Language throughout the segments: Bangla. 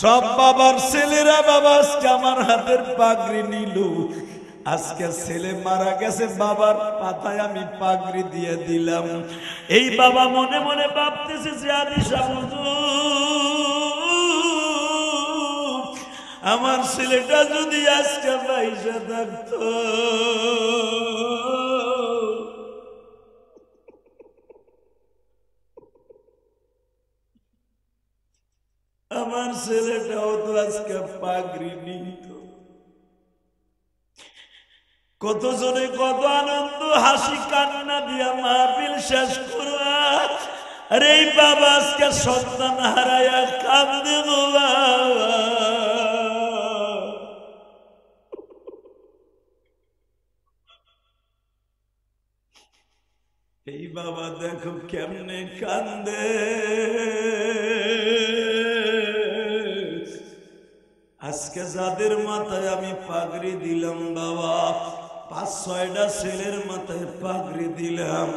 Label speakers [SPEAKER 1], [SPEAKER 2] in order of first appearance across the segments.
[SPEAKER 1] সব বাবার ছেলেরা বাবা, আজকে আমার হাতের পাগড়ি নিল। আজকে ছেলে মারা গেছে, বাবার পাতায় আমি পাগড়ি দিয়ে দিলাম। এই বাবা মনে মনে ভাবতেছে যে আদি আমার ছেলেটা যদি আজকে পয়সা থাকতো। আমার ছেলেটাও তো আজকে পাগড়ি নিত। কত জনে কত আনন্দ, হাসি, কান্না দিয়া মাহফিল শেষ করবা আরে বাবা আজকে সন্তান হারাইয়া কান্দে বাবা। এই বাবা দেখো কেমনে কান্দে। আজকে যাদের মাথায় আমি পাগড়ি দিলাম বাবা, পাঁচ, ছয়টা ছেলের মাথায় পাগড়ি দিলাম।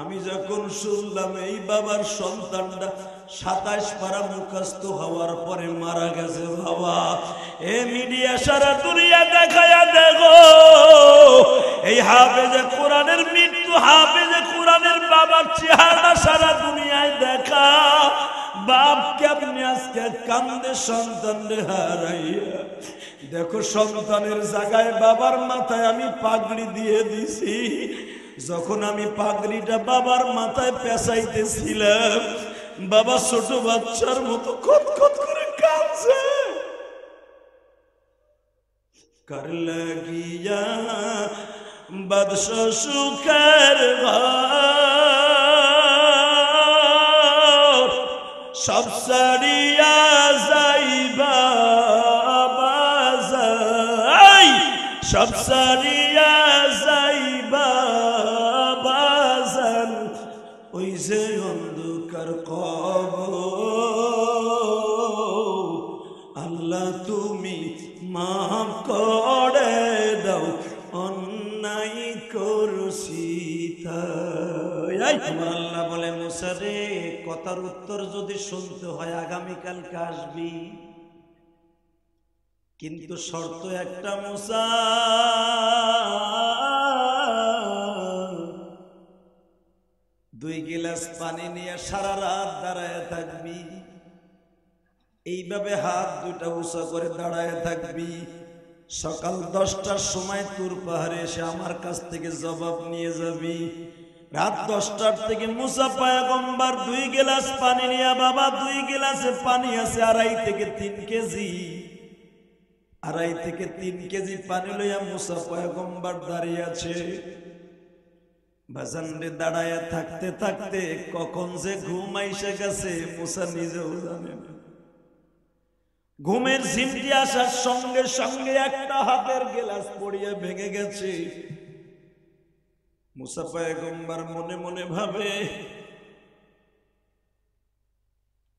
[SPEAKER 1] আমি যখন শুনলাম এই বাবার সন্তানটা সাতাইশ পারা মুখস্থ হওয়ার পরে মারা গেছে বাবা, এ মিডিয়া সারা দুনিয়া দেখায়া দেখো, এই হাফেজে কোরআনের মৃত্যু, হাফেজে কোরআনের বাবার চেহারা সারা দুনিয়ায় দেখা। বাপ কেমনি আজকে কান্দে সন্তান হারাইয়া, দেখো সন্তানের জায়গায় বাবার মাথায় আমি পাগড়ি দিয়ে দিছি। যখন আমি পাগড়িটা বাবার মাথায় পেঁচাইতেছিলাম, বাবা ছোট বাচ্চার মতো কত কত করে কাঁদছে। কার লাগিয়া বাদশ সুখের ঘর সব সারিয়া যাইবা বাজাই সব সারিয়া যাইবা বাজান। ওই যে অন্ধকার কব আল্লাহ তুমি মাফ করে। আল্লাহ বলে মুসারে কথার উত্তর যদি শুনতে হয় আগামীকালকে আসবি। কিন্তু শর্ত একটা, মুসা। দুই গিলাস পানি নিয়ে সারা রাত দাঁড়ায় থাকবি। এইভাবে হাত দুটা উঁচা করে দাঁড়ায় থাকবি। সকাল দশটার সময় তুর পাহাড়ে এসে আমার কাছ থেকে জবাব নিয়ে যাবি। রাত দশটার থেকে মুসা পায়াগম্বার দুই গিলাস পানি নিয়ে, বাবা, দুই গিলাসে পানি আছে, আড়াই থেকে তিন কেজি। আড়াই থেকে তিন কেজি পানি লইয়া মুসা পয়গম্বর দাঁড়িয়ে আছে। বাজানরে দাঁড়ায় থাকতে থাকতে কখন যে ঘুম আইসে গেছে, মুসা নিজেও জানে ঘুমের ঝিমটি আসার সঙ্গে সঙ্গে একটা হাতের গেলাস পড়িয়া ভেঙে গেছে। মুসা পয়গম্বর মনে মনে ভাবে,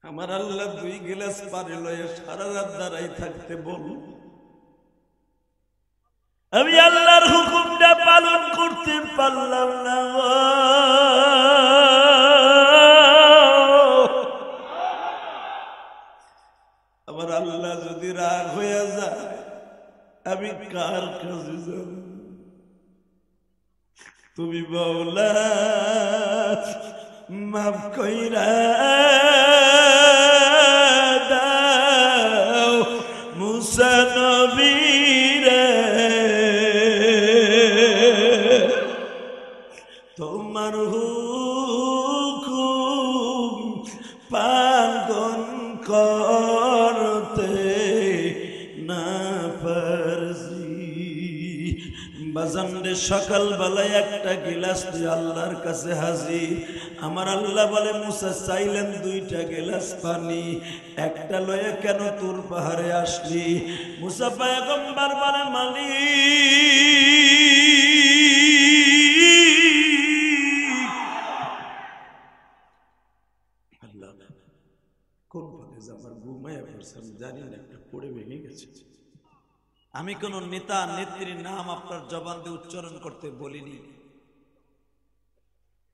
[SPEAKER 1] আমার আল্লাহ দুই গিলাস পারে লয়ে সারা রাত দাঁড়াই থাকতে বল। আমি আল্লাহর হুকুমটা পালন করতে পারলাম না। আমার আল্লাহ যদি রাগ হয়ে যায়, আমি কার কাছে যাব? তুমি বৌলা মাফ কইরা বাজানরে সকাল বেলায় একটা গিলাস তুই আল্লাহর কাছে হাজির। আমার আল্লাহ বলে, মুসা, চাইলেন দুইটা গিলাস পানি, একটা লয়ে কেন তোর পাহাড়ে আসলি? মুসা পায়গম্বার বলে, মালিক! কোন পথে আমার ঘুমাইয়া পড়ছে আমি জানি না, একটা পড়ে ভেঙে গেছে। আমি কোন নেতা, নেত্রীর নাম আপনার জবান দিয়ে উচ্চারণ করতে বলিনি।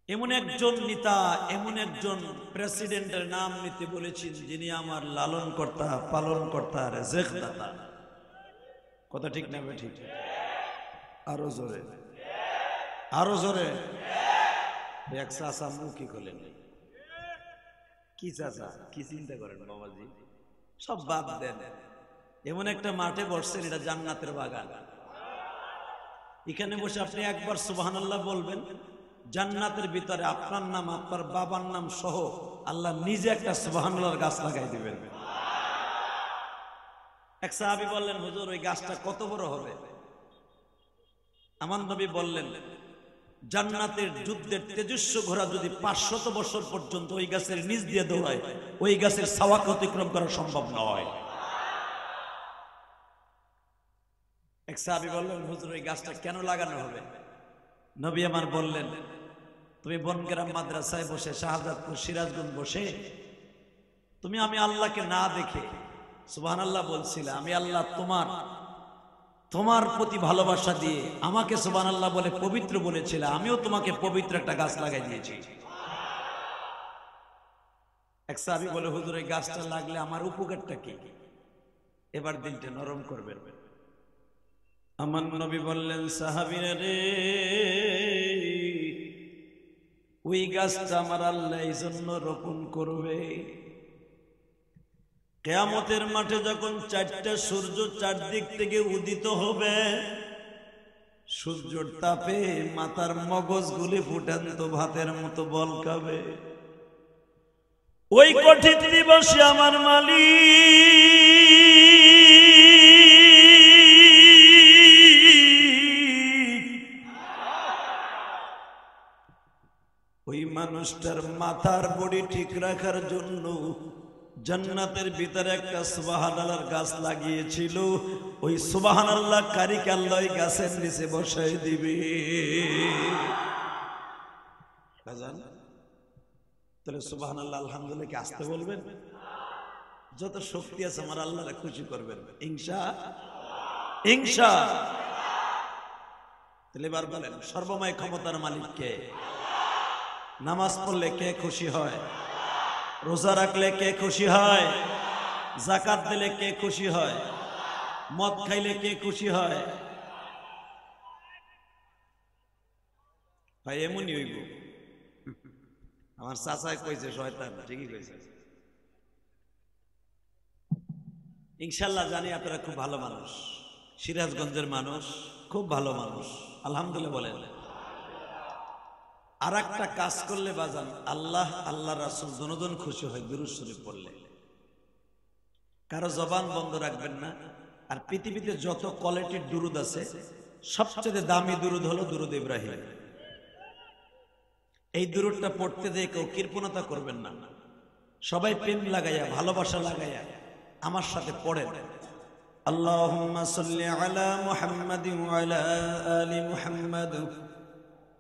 [SPEAKER 1] এমন একজন নেতা, এমন একজন প্রেসিডেন্টের নাম নিতে বলেছেন যিনি আমার লালন কর্তা পালন কর্তা রেজেক দাতা কথা ঠিক না ঠিক আরও জোরে। আরও জোরে। এক চাষা মুখ করলেন কি চাচা? কি চিন্তা করেন বাবাজি? সব বাদ দেন। এমন একটা মাঠে বসছেন, এটা জান্নাতের বাগান। এখানে বসে আপনি একবার সুবহানাল্লাহ বলবেন, জান্নাতের ভিতরে আপনার নাম, আপনার বাবার নাম সহ আল্লাহ নিজে একটা সুবহানাল্লাহর গাছ লাগাই দিবেন। এক সাহাবি বললেন, হুজুর, ওই গাছটা কত বড় হবে? আমার নবী বললেন, জান্নাতের যুদ্ধের তেজস্ব ঘোড়া যদি পাঁচশত বছর পর্যন্ত ওই গাছের নিচ দিয়ে দৌড়ায়, ওই গাছের সাওয়াক অতিক্রম করা সম্ভব নয়। এক সাহাবি বললেন, হুজুর ওই গাছটা কেন লাগানো হবে? নবী আমার বললেন, তুমি বনগ্রাম মাদ্রাসায় বসে শাহজাদপুর সিরাজগঞ্জ বসে তুমি আমি আল্লাহকে না দেখে সুবহান আল্লাহ বলছিলে, আমি আল্লাহ তোমার তোমার প্রতি ভালোবাসা দিয়ে আমাকে সুবহান আল্লাহ বলে পবিত্র বলেছিল, আমিও তোমাকে পবিত্র একটা গাছ লাগাই দিয়েছি। এক সাহাবি বলে, হুজুর, এই গাছটা লাগলে আমার উপকারটা কি? এবার দিনটা নরম করবেন। আমার নবী বললেন, সাহাবিরা রে, ওই গাছটা আমার আল্লাহ এই জন্য রোপণ করবে। কেয়ামতের মাঠে যখন চারটা সূর্য চারদিক থেকে উদিত হবে, সূর্যর তাপে মাথার মগজগুলি ফুটান্ত ভাতের মতো বল খাবে ওই কঠিন দিবসে আমার মালিক মানুষটার মাথার বডি ঠিক রাখার জন্য জান্নাতের ভিতরে একটা সুবাহান আল্লাহর গাছ লাগিয়েছিল। ওই সুবাহান আল্লাহ কারিক আল্লাহ গাছের নিচে বসাই দিবে। তাহলে সুবাহান আল্লাহ আলহামদুলিল্লাহ কি আসতে বলবেন? যত শক্তি আছে আমার আল্লাহরে খুশি করবেন। ইংসা ইংসা তাহলে এবার বলেন, সর্বময় ক্ষমতার মালিক কে? নামাজ পড়লে কে খুশি হয়? রোজা রাখলে কে খুশি হয়? জাকাত দিলে কে খুশি হয়? মদ খাইলে কে খুশি হয়? ভাই, এমনই হইব। আমার চাচাই কইছে, শয়তান। ঠিকই কইছে। ইনশাল্লাহ জানি আপনারা খুব ভালো মানুষ। সিরাজগঞ্জের মানুষ, খুব ভালো মানুষ। আলহামদুলিল্লাহ বলেন। আর একটা কাজ করলে বাজান, আল্লাহ আল্লাহ রাসুল জনজন খুশি হয় দুরুজ শরীফ পড়লে। কারও জবান বন্ধ রাখবেন না, আর পৃথিবীতে যত কোয়ালিটির দুরুদ আছে, সবচেয়ে দামি দুরুদ হলো দুরুদ ইব্রাহিম। এই দুরুদটা পড়তে দিয়ে কেউ কৃপণতা করবেন না। সবাই প্রেম লাগাইয়া, ভালোবাসা লাগাইয়া আমার সাথে পড়েন। আল্লাহ সাল্লি আলা মুহাম্মাদি আলা আলি মুহাম্মাদ।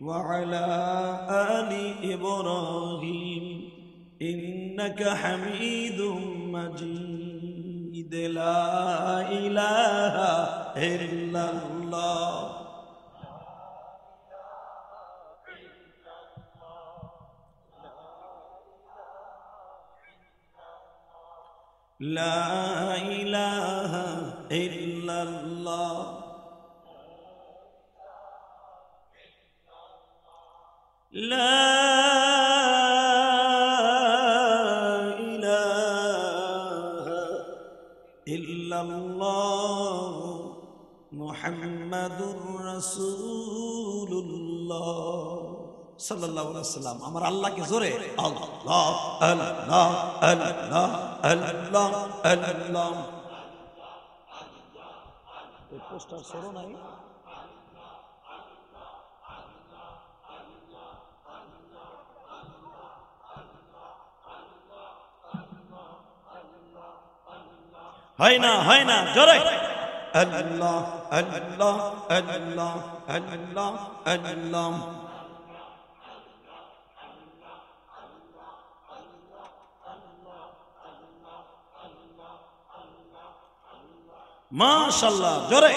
[SPEAKER 1] وعلى آل إبراهيم إنك حميد مجيد. لا إله إلا الله. لا إله إلا الله. لا إله إلا الله محمد رسول الله সাল্লাল্লাহু আলাইহি ওয়াসাল্লাম আমার আল্লাহকে জোরে আল্লাহ আল্লাহ আল্লাহ আল্লাহ আল্লাহ এই পোস্টার সরো নাই হয় না হয় না জোরে আল্লাহ আল্লাহ আল্লাহ আল্লাহ আল্লাহ মাশাল্লাহ জোরে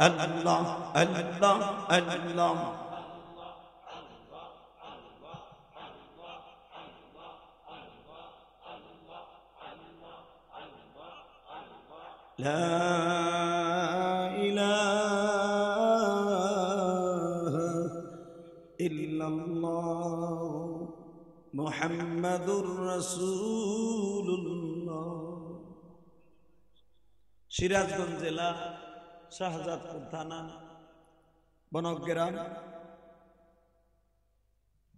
[SPEAKER 1] আল্লাহ আল্লাহ আল্লাহ لا إله إلا الله محمد رسول الله সিরাজগঞ্জ জেলা শাহজাদপুর থানা বনগ্রাম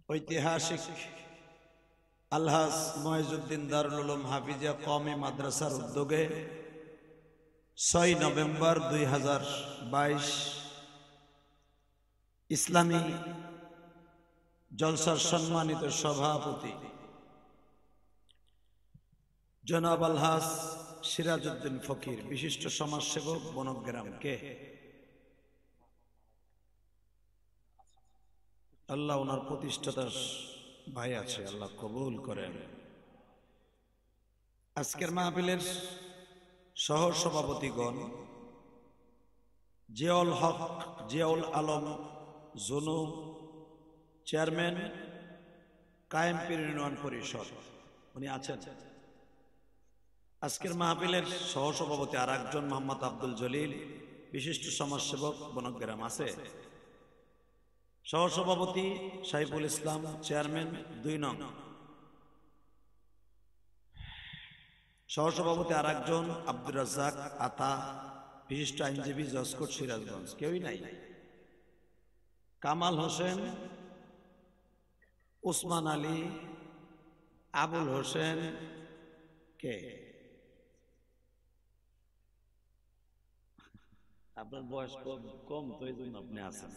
[SPEAKER 1] ঐতিহাসিক আলহাস মহিজুদ্দিন দারুল উলুম হাফিজা কমে মাদ্রাসার উদ্যোগে ছয় নভেম্বর দুই হাজার বাইশ ইসলামী জলসার সম্মানিত সভাপতি জনাব আলহাস সিরাজউদ্দিন ফকির, বিশিষ্ট সমাজসেবক বনগ্রাম কে? আল্লাহ ওনার প্রতিষ্ঠাতার ভাই আছে, আল্লাহ কবুল করেন। আজকের মাহফিলের সহ সভাপতিগণ, জিয়াউল হক, জিয়াউল আলম জুনু চেয়ারম্যান কায়েমপীর ইউনিয়ন পরিষদ, উনি আছেন। আজকের মাহফিলের সহ সভাপতি আর একজন মোহাম্মদ আব্দুল জলিল, বিশিষ্ট সমাজসেবক বনগ্রাম আছে। সহসভাপতি সাইফুল ইসলাম, চেয়ারম্যান, দুই নং। সহসভাপতি আর একজন আব্দুর রাজ্জাক আতা বিশিষ্ট আইনজীবী জসকোট সিরাজগঞ্জ। কেউই নাই। কামাল হোসেন উসমান আলী আবুল হোসেন কে? আপনার বয়স কম কম তো এই জন্য আপনি আছেন।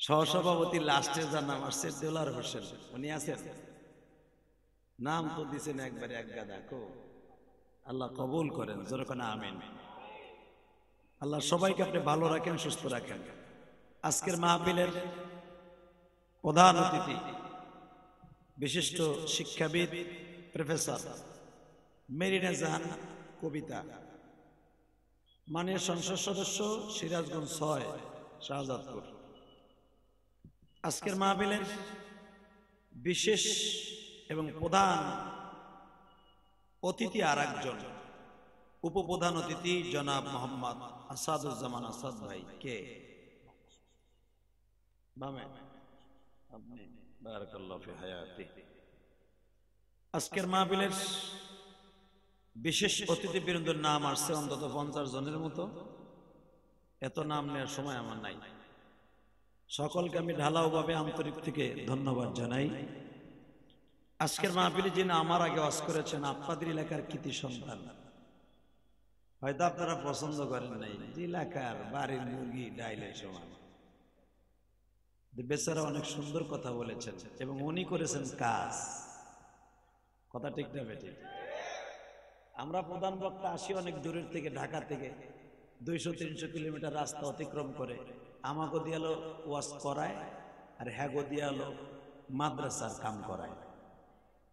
[SPEAKER 1] সহসভাপতি লাস্টে যার নাম আসছে দেলার হোসেন। উনি আছেন? নাম তো দিছেন একবারে এক গাদা, কো? আল্লাহ কবুল করেন যেরকম আমিন। আল্লাহ সবাইকে আপনি ভালো রাখেন, সুস্থ রাখেন। আজকের মাহফিলের প্রধান অতিথি, বিশিষ্ট শিক্ষাবিদ প্রফেসর, মেরিনা জাহান কবিতা মানের সংসদ সদস্য সিরাজগঞ্জ ছয়, শাহজাদপুর। আজকের মাহফিলের বিশেষ এবং প্রধান অতিথি আর একজন উপপ্রধান অতিথি জনাব মোহাম্মদ আসাদুজ্জামান আসাদ ভাই কে? আজকের মাহফিলের বিশেষ অতিথি বৃন্দর নাম আসছে অন্তত পঞ্চাশ জনের মতো। এত নাম নেওয়ার সময় আমার নাই। সকলকে আমি ঢালাওভাবে আন্তরিক থেকে ধন্যবাদ জানাই। আজকের মাহফিলে যিনি আমার আগে ওয়াজ করেছেন আপনাদের এলাকার কৃতি সন্তান হয়তো আপনারা পছন্দ করেন নাই। যে এলাকার বাড়ির মুরগি ডাইলের সমান। বেচারা অনেক সুন্দর কথা বলেছেন এবং উনি করেছেন কাজ। কথা ঠিক না বেঠিক? আমরা প্রধান বক্তা আসি অনেক দূরের থেকে ঢাকা থেকে। দুইশো তিনশো কিলোমিটার রাস্তা অতিক্রম করে। আমাকে দিয়ালো ওয়াশ করায় আর হ্যাগো দিয়ালো মাদ্রাসার কাম করায়।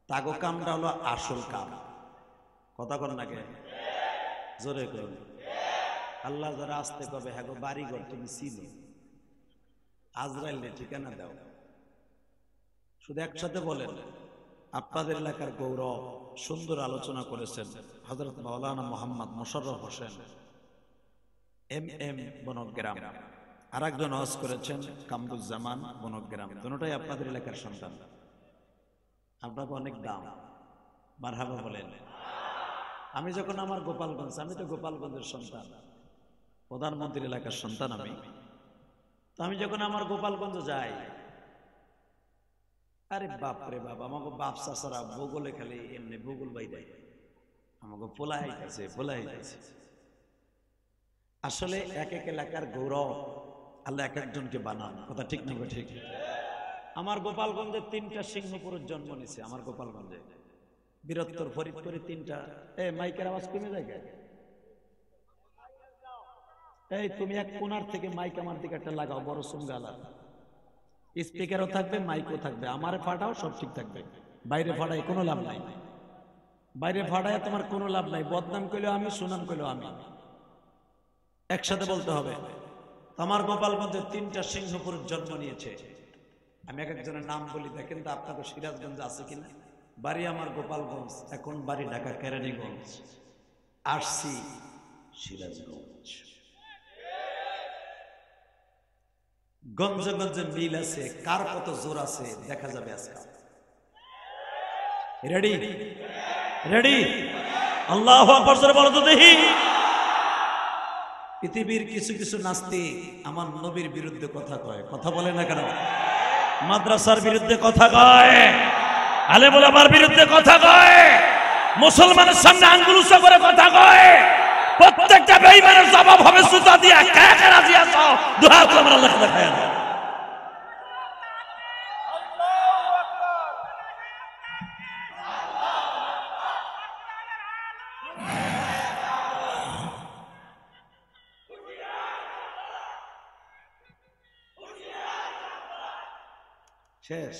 [SPEAKER 1] তাগো কামটা হলো আসল কাম। কথা কর না কে? জোরে করুন আল্লাহ যারা আসতে কবে হ্যাগো বাড়ি ঘর তুমি চিনো। আজরাইলে ঠিকানা দাও। শুধু একসাথে বলেন, আপনাদের এলাকার গৌরব সুন্দর আলোচনা করেছেন হজরত মাওলানা মোহাম্মদ মোশাররফ হোসেন, এম এম বনগ্রাম। আর একজন হজ করেছেন কামরুজ্জামান বনগ্রাম। দুটাই আপনাদের এলাকার সন্তান। আপনাকে অনেক দাম। মারহাবা বলেন। আমি যখন আমার গোপালগঞ্জ, আমি তো গোপালগঞ্জের সন্তান। প্রধানমন্ত্রীর এলাকার সন্তান আমি। তো আমি যখন আমার গোপালগঞ্জ যাই, আরে বাপ রে বাপ, আমাকে বাপ চাষারা ভূগোলে খালি এমনি ভূগোল বাই দেয় আমাকে পোলা হইতেছে পোলা হইতেছে আসলে এক এক এলাকার গৌরব আল্লাহ এক একজনকে বানান। কথা ঠিক না ঠিক? আমার গোপালগঞ্জে তিনটা সিংহপুরের জন্ম নিছে, আমার গোপালগঞ্জে।
[SPEAKER 2] বীরত্তর ফরিদপুরে তিনটা। এ, মাইকের আওয়াজ কমে যায়? এই, তুমি এক কোনার থেকে মাইক আমার দিকে একটা লাগাও, বড় সুঙ্গালা স্পিকারও থাকবে, মাইকও থাকবে। আমার ফাটাও, সব ঠিক থাকবে। বাইরে ফাটায় কোনো লাভ নাই। বাইরে ফাটায় তোমার কোনো লাভ নাই। বদনাম করলেও আমি, সুনাম করলেও আমি। একসাথে বলতে হবে আমার গোপালগঞ্জে তিনটা সিংহপুরের জন্ম নিয়েছে। আমি এক একজনের নাম বলি, দেখেন তো আপনাদের সিরাজগঞ্জ আছে কিনা? বাড়ি আমার গোপালগঞ্জ, এখন বাড়ি ঢাকা কেরানীগঞ্জ। আসছি সিরাজগঞ্জ। গঞ্জে গঞ্জে মিল আছে, কার কত জোর আছে, দেখা যাবে আজকাল রেডি রেডি আল্লাহ বলো তো দেখি। পৃথিবীর কিছু কিছু নাস্তিক আমার নবীর বিরুদ্ধে কথা কয়। কথা বলে না কেন? মাদ্রাসার বিরুদ্ধে কথা কয়। আলে আমার বিরুদ্ধে কথা কয়। মুসলমানের সামনে আঙ্গুল উঁচা করে কথা কয়। প্রত্যেকটা বেইমানের জবাব হবে সুতা দিয়া, কে কে রাজি আছো? দুহাত তুলে লেখা দেখায় না। শেষ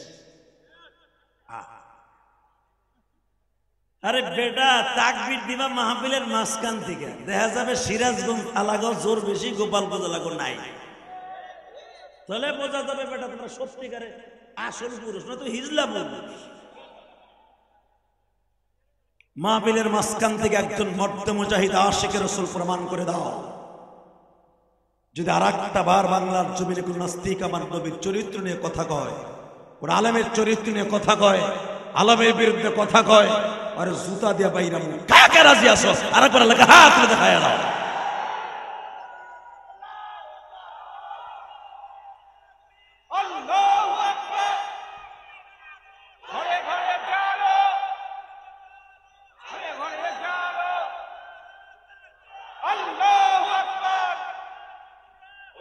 [SPEAKER 2] আরে বেটা, তাকবির দিবা মাহফিলের মাঝখান থেকে। দেখা যাবে সিরাজগঞ্জ আলাগো জোর বেশি গোপালগঞ্জ আলাগো নাই। তাহলে বোঝা যাবে বেটা তোমরা সত্যিকারে আসল পুরুষ, না তো হিজলা পুরুষ। মাহফিলের মাঝখান থেকে একজন মর্তে মুজাহিদ আশেকের রসুল প্রমাণ করে দাও। যদি আর একটা বার বাংলার জমিনে কোন নাস্তিক আমার নবীর চরিত্র নিয়ে কথা কয় কোন আলমের চরিত্র নিয়ে কথা কয়, আলমের বিরুদ্ধে কথা কয়, আর জুতা দিয়া বাইরাম কাকে রাজি আসো আর লেখা হাত দেখায় দাও
[SPEAKER 3] আল্লাহু আকবার ঘরে ঘরে জানো ঘরে ঘরে জানো আল্লাহু আকবার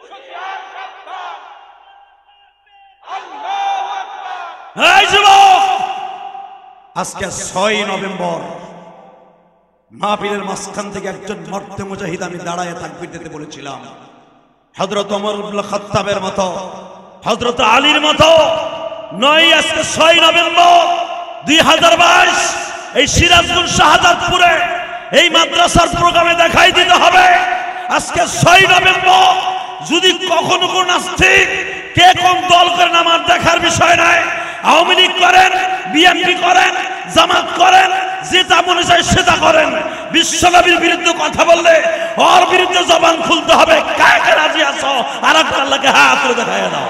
[SPEAKER 3] সুফিয়ান সাদ্দাম আল্লাহু আকবার
[SPEAKER 2] এই যুবক আজকে ছয় নভেম্বর। মাহফিলের মাঝখান থেকে একজন মর্তে মুজাহিদ আমি দাঁড়ায় তাকবির দিতে বলেছিলাম। হজরত অমর খত্তাবের মতো হজরত আলীর মতো, নয় আজকে ছয় নভেম্বর দুই হাজার বাইশ, এই সিরাজগঞ্জ শাহাদাতপুরে এই মাদ্রাসার প্রোগ্রামে দেখাই দিতে হবে। আজকে ছয় নভেম্বর, যদি কখনো কোন নাস্তিক কে কোন দল করে নামার দেখার বিষয় নাই আওয়ামী লীগ করেন, বিএনপি করেন, জামাত করেন যেটা মনে চায় সেটা করেন। বিশ্বনবীর বিরুদ্ধে কথা বললে ওর বিরুদ্ধে জবান খুলতে হবে। কাকে রাজি আছো? আর একটা আল্লাহকে হাত করে দেখাই দাও।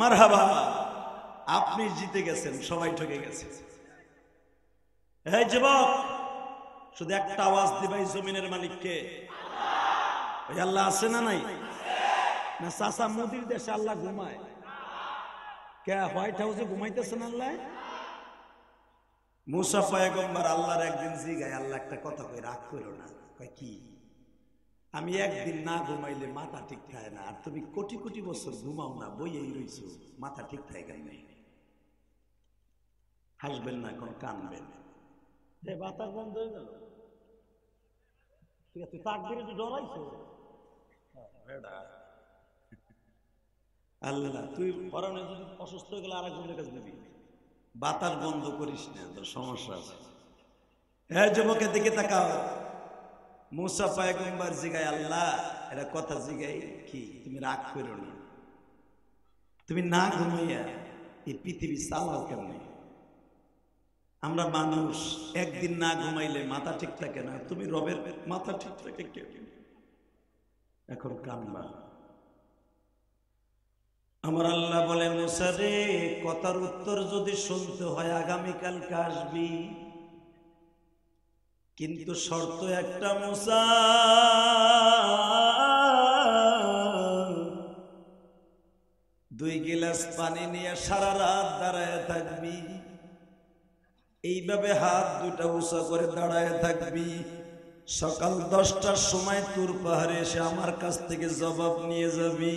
[SPEAKER 2] মারহাবা। আপনি জিতে গেছেন, সবাই ঠকে গেছে। এই যুবক, শুধু একটা আওয়াজ দিবাই জমিনের মালিককে। আল্লাহ আছে না নাই? না চাচা মোদির দেশে আল্লাহ ঘুমায়। হোয়াইট হাউসে ঘুমাইতেছেন আল্লাহ? মুসা পয়গম্বর আল্লাহর একদিন জিগায়, আল্লাহ একটা কথা কই রাগ করো না। কয়, কি? আমি একদিন না ঘুমাইলে মাথা ঠিক থাকে না। আর তুমি কোটি কোটি বছর ঘুমাও না, বইয়েই রইছো, মাথা ঠিক থাকে নাই। হাসবেন না এখন কানবেন এ বাতাস বন্ধ হয়ে গেল। ঠিক আছে তাকবিরে তো ডরাইছো আল্লাহ তুই পরানে যদি অসুস্থ হয়ে গেলে আর একজনের কাছে দিবি বাতাস বন্ধ করিস না তোর সমস্যা আছে। হ্যাঁ যুবকের দিকে তাকাও। মুসা পায়গম্বার জিগায় আল্লাহ এটা কথা জিগাই কি? তুমি রাগ করো না। তুমি না ঘুমাইয়া এই পৃথিবী চালাও কেমনে? আমরা মানুষ, একদিন না ঘুমাইলে মাথা ঠিক থাকে না, তুমি রবের মাথা ঠিক থাকে কে এখন কান্না। আমার আল্লাহ বলে মুসা রে, কথার উত্তর যদি শুনতে হয়, আগামীকালকে আসবি। কিন্তু শর্ত একটা, মুসা। দুই গিলাস পানি নিয়ে সারা রাত দাঁড়ায় থাকবি।
[SPEAKER 1] এইভাবে হাত দুটা উঁচা করে দাঁড়ায় থাকবি। সকাল দশটার সময় তোর পাহাড়ে এসে আমার কাছ থেকে জবাব নিয়ে যাবি।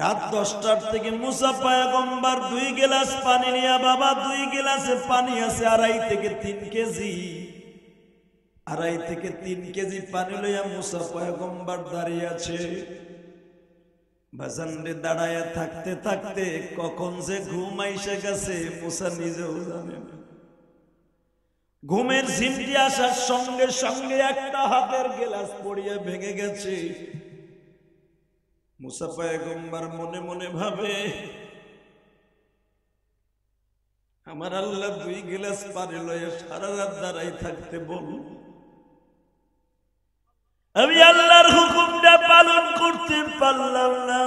[SPEAKER 1] রাত দশটার থেকে মুসা পায়গম্বার দুই গেলাস পানি নিয়ে, বাবা, দুই গেলাসে পানি আছে আড়াই থেকে তিন কেজি। আড়াই থেকে তিন কেজি পানি লইয়া মুসা পয়গম্বর দাঁড়িয়ে আছে। বাজানরে দাঁড়ায় থাকতে থাকতে কখন যে ঘুম আইসে গেছে, মুসা নিজেও জানে না। ঘুমের ঝিমটি আসার সঙ্গে সঙ্গে একটা হাতের গেলাস পড়িয়া ভেঙে গেছে। মুসা পয়গম্বর মনে মনে ভাবে, আমার আল্লাহ দুই গিলাস পারে লয়ে সারা রাত দাঁড়াই থাকতে বল। আমি আল্লাহর হুকুমটা পালন করতে পারলাম না।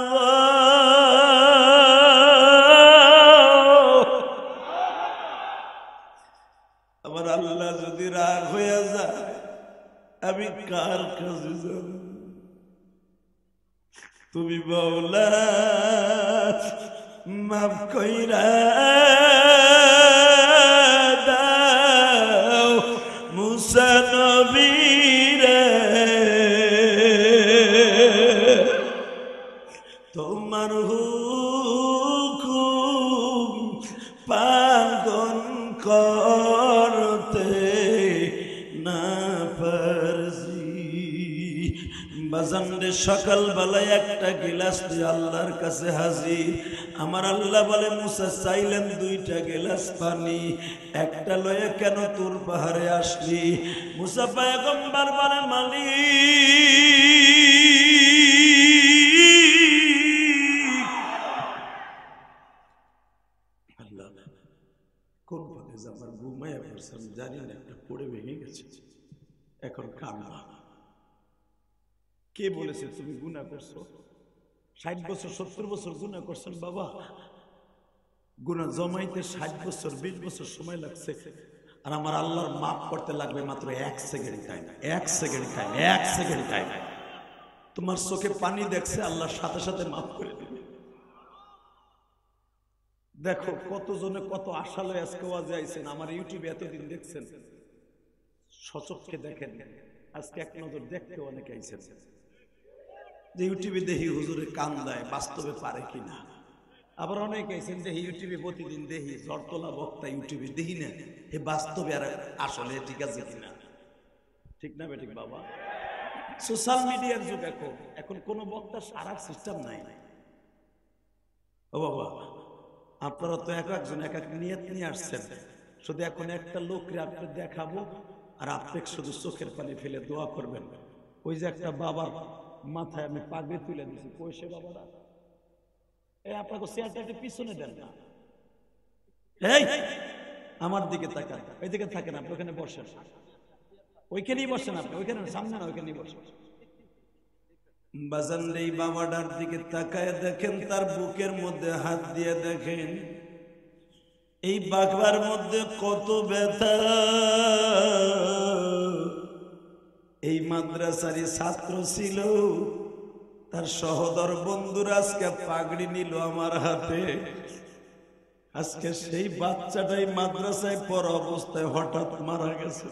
[SPEAKER 1] আমি কার কাছে যাব? তুমি বৌলা মাফ কইরা দাও। মুসা নবীরে বাজানরে সকাল বেলায় একটা গিলাস দিয়ে আল্লাহর কাছে হাজির। আমার আল্লাহ বলে, মুসা, চাইলেন দুইটা গিলাস পানি, একটা লয়ে কেন তোর পাহাড়ে আসলি? মুসা পায়গম্বার বলে আমি জানি না, একটা পড়ে ভেঙে গেছে। এখন কান্না। কে বলেছে তুমি গুণা করছ? ষাট বছর, সত্তর বছর গুণা করছেন বাবা। গুণা জমাইতে ষাট বছর, বিশ বছর সময় লাগছে। আর আমার আল্লাহর মাফ করতে লাগবে মাত্র এক সেকেন্ড টাইম এক সেকেন্ড টাইম এক সেকেন্ড টাইম তোমার চোখে পানি দেখছে আল্লাহর সাথে সাথে মাফ করে দেবে। দেখো, কতজনে কত আশালয় আজকে ওয়াজে আইছেন, আমার ইউটিউবে এতদিন দেখছেন। সচককে দেখেন, আজকে এক নজর দেখতে অনেকে আইছেন। যে ইউটিউবে দেখি হুজুরে কান দেয় বাস্তবে পারে কিনা। আবার অনেকে আইছেন যে ইউটিউবে প্রতিদিন দেখি, জরতলা বক্তা ইউটিউবে দেখি না হে বাস্তবে আর আসলে ঠিক আছে কিনা। ঠিক না বেঠিক বাবা? সোশ্যাল মিডিয়ার যুগ এখন এখন কোনো বক্তা সারার সিস্টেম নাই। ও বাবা, আপনারা তো এক একজন এক এক নিয়ত নিয়ে আসছেন। শুধু এখন একটা লোককে আপনি দেখাবো, আর আপনি শুধু চোখের পানি ফেলে দোয়া করবেন। ওই যে একটা বাবার মাথায় আমি পাগড়ি তুলে দিয়েছি। পয়সে বাবারা এই আপনাকে চেয়ারটা একটু পিছনে দেন না। এই, আমার দিকে তাকান। ওই দিকে থাকেন আপনি, ওখানে বসেন। ওইখানেই বসেন আপনি, ওইখানে সামনে না, ওইখানেই বসেন। বাজান এই বাবাটার দিকে তাকায় দেখেন, তার বুকের মধ্যে হাত দিয়ে দেখেন, এই বাঘবার মধ্যে কত ব্যথা। এই মাদ্রাসারই ছাত্র ছিল। তার সহদর বন্ধুরা আজকে পাগড়ি নিল আমার হাতে। আজকে সেই বাচ্চাটাই মাদ্রাসায় পর অবস্থায় হঠাৎ মারা গেছে।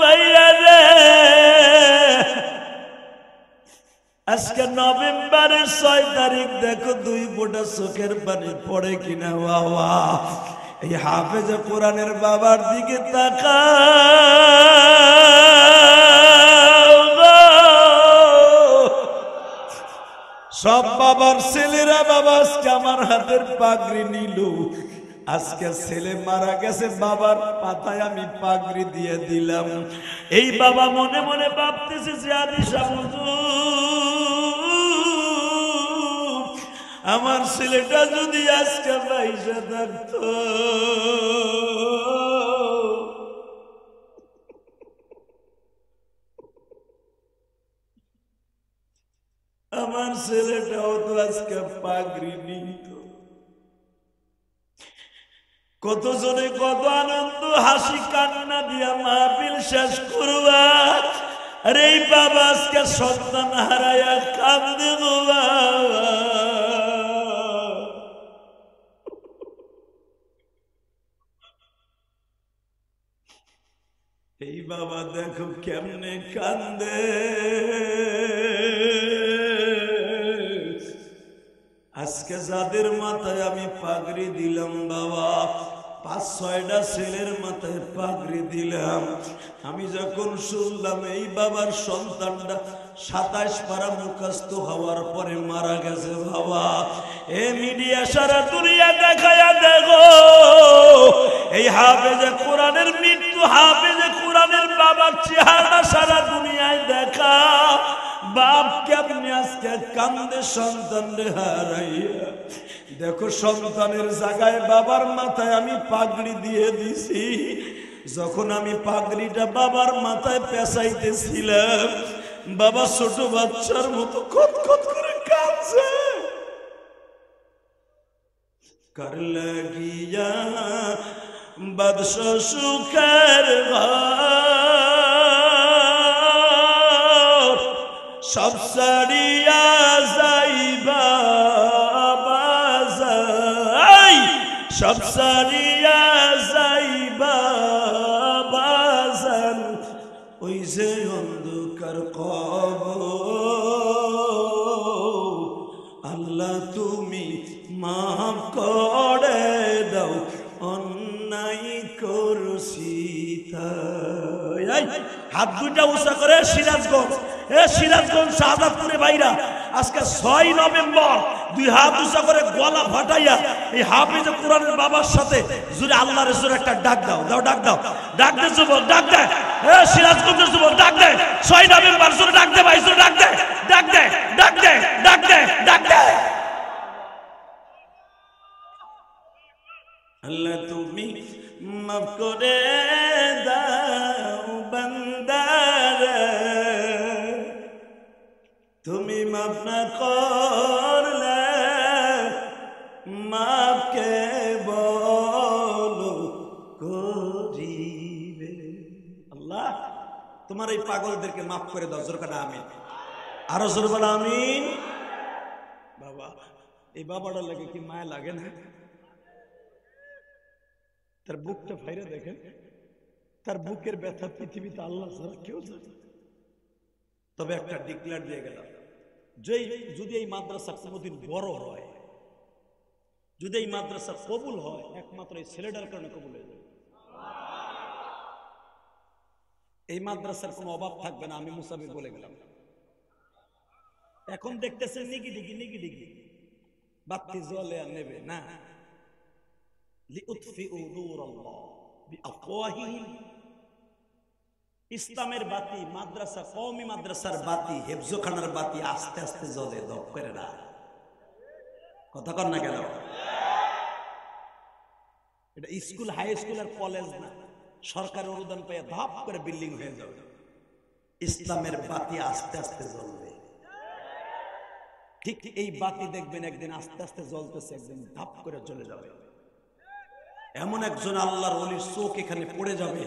[SPEAKER 1] ভাইয়া রে। আজকে নভেম্বরের ছয় তারিখ, দেখো দুই ফোঁটা চোখের পানি পড়ে কিনা বাবা। এই হাফেজ কোরআনের বাবার দিকে তাকা সব বাবার ছেলেরা বাবা, আজকে আমার হাতের পাগড়ি নিল। আজকে ছেলে মারা গেছে, বাবার পাতায় আমি পাগড়ি দিয়ে দিলাম। এই বাবা মনে মনে ভাবতেছে যে আদি আমার ছেলেটা যদি আজকে পয়সা থাকতো আমার ছেলেটাও তো আজকে পাগড়ি নিত। কত জনে কত আনন্দ, হাসি, কান্না দিয়া মাহফিল শেষ করবা আরে বাবা আজকে সন্তান হারায়া কান্দে বাবা। এই বাবা দেখো কেমনে কান্দে। আজকে যাদের মাথায় আমি পাগড়ি দিলাম বাবা, পাঁচ, ছয়টা ছেলের মাথায় পাগড়ি দিলাম। আমি যখন শুনলাম এই বাবার সন্তানটা সাতাশ পারা মুখস্থ হওয়ার পরে মারা গেছে বাবা, এ মিডিয়া সারা দুনিয়া দেখায়া দেখো, এই হাফেজে কোরআনের মৃত্যু হাফেজে কোরআনের বাবার চেহারা সারা দুনিয়ায় দেখা। বাপ কেমনি আজকে কান্দে সন্তান হারাইয়া। দেখো সন্তানের জায়গায় বাবার মাথায় আমি পাগড়ি দিয়ে দিছি। যখন আমি পাগড়িটা বাবার মাথায় পেঁচাইতেছিলাম, বাবা ছোট বাচ্চার মতো খত খত করে কাঁদছে। কার লাগিয়া বদস সুখের ঘর। সব সারিয়া যাইবা বাজাই সব সারিয়া যাইবা বাজান ওই যে হাত দুইটা উঁচা করে, সিরাজগঞ্জ। এ সিরাজগঞ্জ, শাহজাদপুরে বাইরা। আজকে ছয় নভেম্বর, দুই হাত উঁচা করে গলা ফাটাইয়া এই হাফিজে কোরআনের বাবার সাথে জুড়ে আল্লাহ রসুর একটা ডাক দাও দাও, ডাক দাও। ডাক দে যুবক, ডাক দে। এ সিরাজগঞ্জের যুবক, ডাক দে। ছয় নভেম্বর জুড়ে ডাক দে ভাই ডাক দে। ডাক দে ডাক দে ডাক দে ডাক দে। আল্লাহ তুমি মাফ করে না করলে মাফকে বলো, করিবে। আল্লাহ, তোমার এই পাগলদেরকে মাফ করে দাও জোরকাটা আমি আরও জোর বলা আমি বাবা, এই বাবাটার লাগে কি মায়া লাগে না? তার বুকটা ফাইরে দেখেন। তার বুকের ব্যথা পৃথিবীতে আল্লাহ ছাড়া কেউ তবে একটা ডিক্লেয়ার দিয়ে গেলাম। যেই যদি এই মাদ্রাসা কোনোদিন বড় হয়, যদি এই মাদ্রাসা কবুল হয়, একমাত্র এই ছেলেটার কারণে কবুল হয়ে যাবে। এই মাদ্রাসার কোনো অভাব থাকবে না, আমি মুসাফির বলে গেলাম। এখন দেখতেছেন নিগি ডিগি নিগি ডিগি বাতি জলে আর নেবে না। লিউতফিউ নূরাল্লাহ বিআফওয়াহিহিম। ইসলামের বাতি, মাদ্রাসা, কওমি মাদ্রাসার বাতি, হেফজোখানার বাতি আস্তে আস্তে জ্বলে দপ করে না। কথা কর না কেন? এটা স্কুল, হাই স্কুল আর কলেজ না। সরকারের অনুদান পেয়ে ধাপ করে বিল্ডিং হয়ে যাবে। ইসলামের বাতি আস্তে আস্তে জ্বলবে। ঠিক এই বাতি দেখবেন একদিন আস্তে আস্তে জ্বলতেছে, একদিন ধাপ করে চলে যাবে। এমন একজন আল্লাহর অলির চোখ এখানে পড়ে যাবে।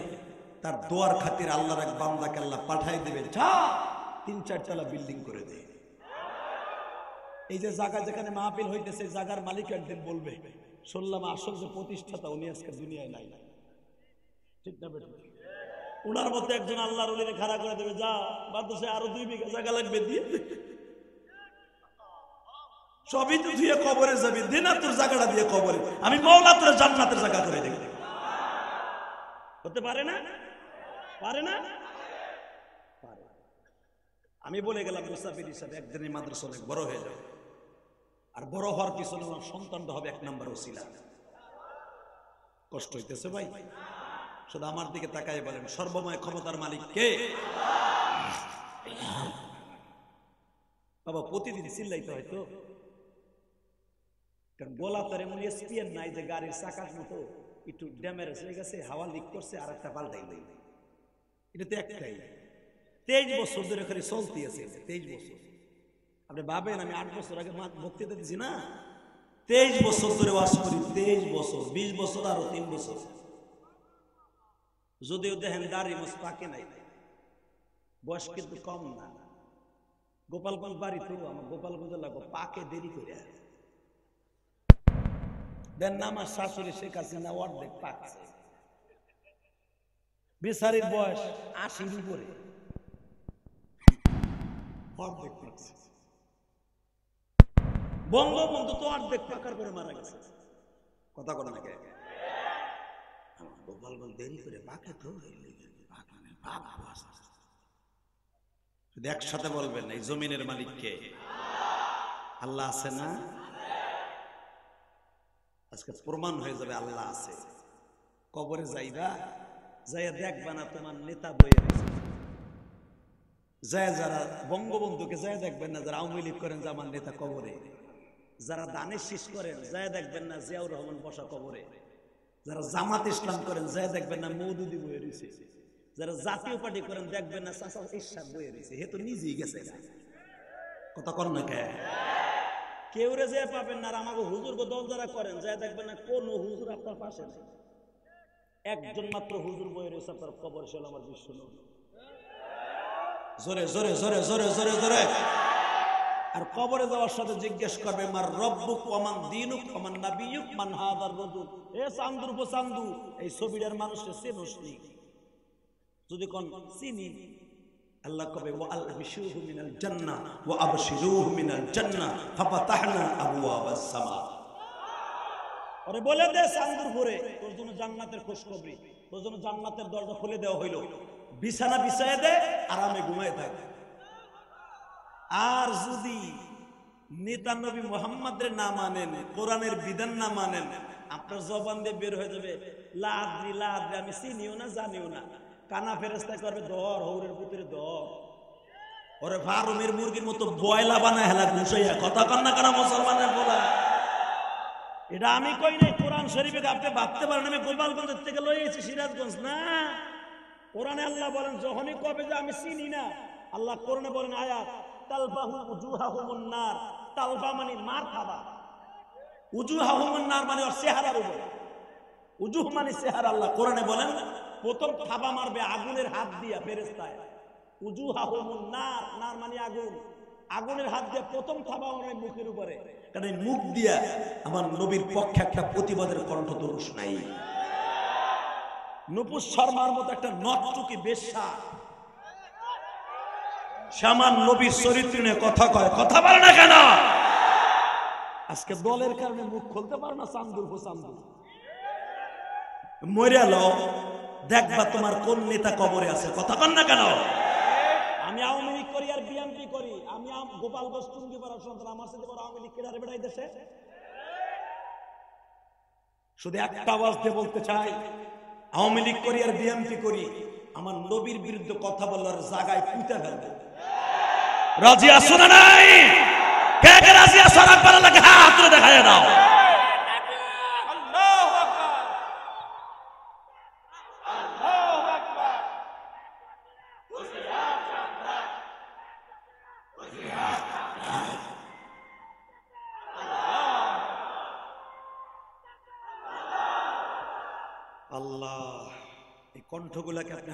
[SPEAKER 1] তার দোয়ার খাতির আল্লাহর এক বান্দাকে আল্লাহ পাঠাই দেবে যা তিন চারতলা বিল্ডিং করে দে। এই যে জায়গা যেখানে মাহফিল এই জায়গার মালিক একদিন বলবে, শুনলাম আসল যে প্রতিষ্ঠাতা, উনি আজকে দুনিয়ায় নাই। ঠিক না বেটা? ওনার মধ্যে একজন আল্লাহর অলিরে খাড়া করে দেবে, যা বাদশে আরও দুই বিঘা জায়গা লাগবে, দিয়ে সবই তো ধুয়ে কবরে যাবি দে না তোর জায়গাটা দিয়ে কবরে। আমি মৌলা তোর জান্নাতের জায়গা করে দেব। হতে পারে না? পারে না? পারে। আমি বলে গেলাম মুসাফির হিসাবে একদিন মাদ্রাসা অনেক বড় হয়ে যাবে। আর বড় হওয়ার পিছনে আমার সন্তানটা হবে এক নম্বর ওসিলা। কষ্ট হইতেছে ভাই। শুধু আমার দিকে তাকাই বলেন, সর্বময় ক্ষমতার মালিক কে? বাবা, প্রতিদিন চিল্লাইতে হয়তো কারণ গোলা তার এমন এসপিএন নাই যে গাড়ির চাকার মতো একটু ড্যামেজ হয়ে গেছে, হাওয়া লিক করছে আর একটা পাল্টাই দেয় এটা তো একটাই। তেইশ বছর ধরে খালি চলতে আছে, তেইশ বছর। আপনি ভাবেন, আমি আট বছর আগে বক্তৃতা দিছি না? তেইশ বছর ধরে ওয়াশ করি, তেইশ বছর, বিশ বছর আরও তিন বছর। যদিও দেখেন দাড়ি মোস পাকে নাই। বয়স কিন্তু কম না। গোপালগঞ্জ বাড়ি তো, আমার গোপালগঞ্জ লাগো পাকে দেরি করে। দেন না আমার শাশুড়ি শেখ হাসিনা অর্ধেক পাকছে বেচারির বয়স আশির উপরে। অর্ধেক পাকছে বঙ্গবন্ধু তো অর্ধেক পাকার করে মারা গেছে।
[SPEAKER 2] কথা বলে নাকি
[SPEAKER 1] আমার গোপালগঞ্জ দেরি করে পাকে তো।
[SPEAKER 2] শুধু একসাথে বলবেন এই জমিনের মালিককে আল্লাহ আছে না? আজকে প্রমাণ হয়ে যাবে আল্লাহ আছে।
[SPEAKER 1] কবরে যাইবা? যাইয়া দেখবা না তোমার নেতা বইয়ে আছে যায় যারা বঙ্গবন্ধুকে যায় দেখবেন না, যারা আওয়ামী লীগ করেন, যে আমার নেতা কবরে। যারা দানের শীষ করেন যায় দেখবেন না জিয়াউর রহমান বসা কবরে। যারা জামাত ইসলাম করেন যায় দেখবেন না মৌদুদি বয়ে রয়েছে। যারা জাতীয় পার্টি করেন, দেখবেন না চাষা ইসাদ বয়ে রয়েছে। হে তো নিজেই গেছে
[SPEAKER 2] কথা কর না কে?
[SPEAKER 1] কেউ রে যে পাবেন না, আর আমাকে হুজুর দল যারা করেন যায় দেখবেন না কোন হুজুর আপনার পাশে নেই। একজন মাত্র হুজুর বয়ে রয়েছে কবর ছিল আমার বিশ্ব।
[SPEAKER 2] জোরে জোরে জোরে জোরে জোরে জোরে।
[SPEAKER 1] আর কবরে যাওয়ার সাথে জিজ্ঞেস করবে, মার রব্বুক ওমান দিনুক ওমান নাবিয়ুক, মান হাদার রজুল এ চান্দুর পো এই ছবিটার মানুষের চেনস নি। যদি কোন, চিনি।
[SPEAKER 2] আল্লাহ কবে, ওয়া আলবিশুহু মিনাল জান্নাহ, ওয়া আবশিরুহু মিনাল জান্নাহ, ফাফাতাহনা আবওয়াবাস সামা
[SPEAKER 1] ওরে বলে দে চান্দুর পরে তোর জন্য জান্নাতের খোঁজ খবরি তোর জন্য জান্নাতের দরজা খুলে দেওয়া হইল। বিছানা বিছায় দে, আরামে ঘুমায় থাক। আর যদি নেতা নবী মোহাম্মদের না মানেন, কোরআনের বিধান না মানেন, আপনার জবান দিয়ে বের হয়ে যাবে, লাদ্রি লাদ্রি, আমি চিনিও না, জানিও না। কানা ফেরেস্তা করবে দর হৌরের পুত্রের দর
[SPEAKER 2] ওরে ফারুমের মুরগির মতো বয়লা বানায় হেলা ঘুষাইয়া, কথা কন না কেন মুসলমানের বলা?
[SPEAKER 1] এটা আমি কই নাই, কোরআন শরীফে আপনি ভাবতে পারেন, আমি গোপালগঞ্জ থেকে লই এসেছি, সিরাজগঞ্জ। না। কোরআনে আল্লাহ বলেন, যখনই কবে যে আমি চিনি না, আল্লাহ কোরআনে বলেন, আয়াত, তালবাহু উজুহাহুমুন নার। তালবা মানে মার খাবা উজুহাহুমুন নার মানে ওর চেহারার উপরে। উজুহ মানে চেহারা, আল্লাহ কোরআনে বলেন, প্রথম খাবা মারবে আগুনের হাত দিয়া ফেরেস্তায় উজুহাহুমুন নার নার মানে আগুন। আগুনের হাত দিয়ে প্রথম থাবা মারবে মুখের উপরে।
[SPEAKER 2] কারণ মুখ দিয়া আমার নবীর পক্ষে একটা প্রতিবাদের কণ্ঠ দোষ নাই।
[SPEAKER 1] নুপুর শর্মার মতো একটা নটচুকি বেশ্যা।
[SPEAKER 2] শ্যামান নবীর চরিত্র নিয়ে কথা কয়, কথা বলে না কেন?
[SPEAKER 1] আজকে দলের কারণে মুখ খুলতে পারে না চান্দুর হো চান্দুর
[SPEAKER 2] মরে লো, দেখবা তোমার কোন নেতা কবরে আছে, কথা কন না কেন?
[SPEAKER 1] আমি আওয়ামী লীগ করি আর বিএনপি করি। আমি আম- গোপালগঞ্জ টুঙ্গিপাড়ার সন্তান, আমার সাথে বড় আওয়ামী লীগ কেনারে বেড়াই দেশে।
[SPEAKER 2] শুধু একটা আওয়াজ দিয়ে বলতে চাই, আওয়ামী লীগ করি আর বিএমপি করি, আমার নবীর বিরুদ্ধে কথা বলার জায়গায় পুঁতে ফেলবে। রাজি আসো না নাই? কে কে রাজি আসো আর একবার আল্লাহকে হাত দেখায় দাও
[SPEAKER 3] আল্লাহু আকবার আল্লাহু আকবার
[SPEAKER 2] আল্লাহ এই কণ্ঠগুলাকে আপনি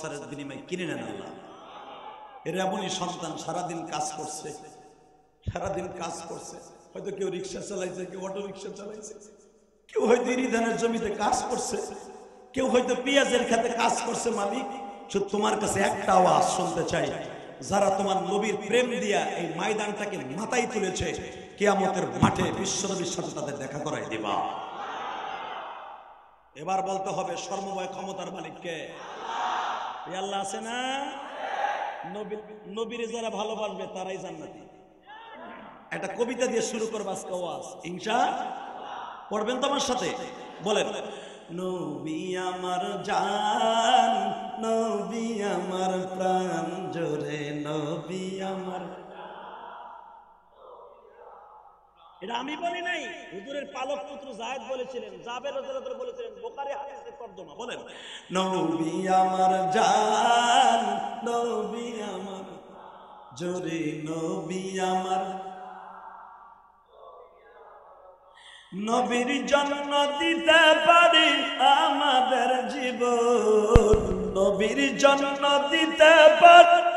[SPEAKER 2] কাউসারের বিনিময়ে কিনে নেন আল্লাহ। এর এমনই সন্তান, সারাদিন কাজ করছে। সারাদিন কাজ করছে। হয়তো কেউ রিক্সা চালাইছে, কেউ অটো রিক্সা চালাইছে। কেউ হয়তো ইরিধানের জমিতে কাজ করছে। কেউ হয়তো পেঁয়াজের খেতে কাজ করছে মালিক। শুধু তোমার কাছে একটা আওয়াজ শুনতে চাই। যারা তোমার নবীর প্রেম দিয়া এই ময়দানটাকে মাথায় তুলেছে, কেয়ামতের মাঠে বিশ্বনবীর সাথে তাদের দেখা করাই দিবা। এবার বলতে হবে সর্বময় ক্ষমতার মালিককে।
[SPEAKER 1] আল্লাহ আছে না? নবী- নবীরে যারা ভালোবাসবে তারাই জান্নাতি।
[SPEAKER 2] একটা কবিতা দিয়ে শুরু করব আজকে ওয়াজ। ইনশা পড়বেন তো আমার সাথে? বলেন। নবী আমার জান, নবী আমার প্রাণ, জোরে নবী আমার
[SPEAKER 1] এটা আমি বলি নাই। হুজুরের পালক পুত্র জায়েদ বলেছিলেন, জাবের রাদিয়াল্লাহু বলেছিলেন, বুখারী হাদিসের তর্জমা বলেন।
[SPEAKER 2] নবী আমার জান, নবী আমার জোরে, নবী আমার নবীর জন্ম দিতে পারি আমাদের জীবন, নবীর জন্ম দিতে পারি